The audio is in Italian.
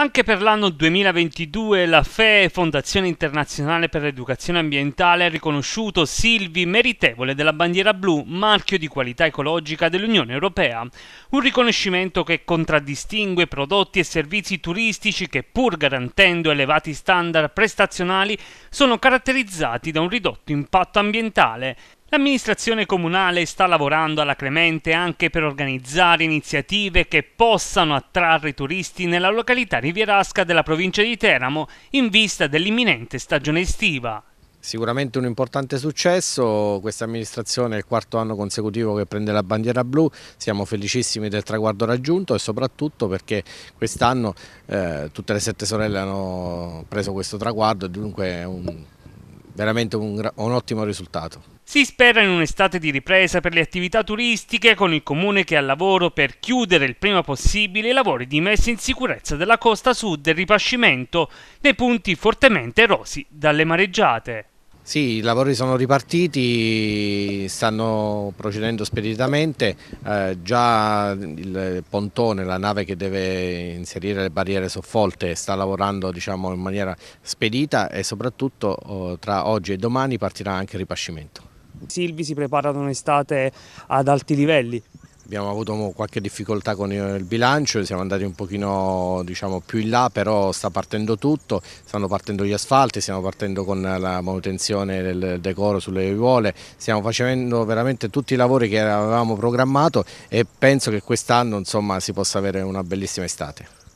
Anche per l'anno 2022 la FEE, Fondazione Internazionale per l'Educazione Ambientale, ha riconosciuto Silvi meritevole della bandiera blu, marchio di qualità ecologica dell'Unione Europea. Un riconoscimento che contraddistingue prodotti e servizi turistici che, pur garantendo elevati standard prestazionali, sono caratterizzati da un ridotto impatto ambientale. L'amministrazione comunale sta lavorando alla Clemente anche per organizzare iniziative che possano attrarre turisti nella località rivierasca della provincia di Teramo in vista dell'imminente stagione estiva. Sicuramente un importante successo, questa amministrazione è il quarto anno consecutivo che prende la bandiera blu, siamo felicissimi del traguardo raggiunto e soprattutto perché quest'anno eh, tutte le sette sorelle hanno preso questo traguardo e dunque è un, veramente un, un ottimo risultato. Si spera in un'estate di ripresa per le attività turistiche con il comune che al lavoro per chiudere il prima possibile i lavori di messa in sicurezza della costa sud e ripascimento nei punti fortemente erosi dalle mareggiate. Sì, i lavori sono ripartiti, stanno procedendo speditamente, eh, già il pontone, la nave che deve inserire le barriere soffolte sta lavorando diciamo, in maniera spedita e soprattutto oh, tra oggi e domani partirà anche il ripascimento. Silvi si prepara ad un'estate ad alti livelli. Abbiamo avuto qualche difficoltà con il bilancio, siamo andati un pochino diciamo, più in là, però sta partendo tutto, stanno partendo gli asfalti, stiamo partendo con la manutenzione del decoro sulle aiuole, stiamo facendo veramente tutti i lavori che avevamo programmato e penso che quest'anno si possa avere una bellissima estate.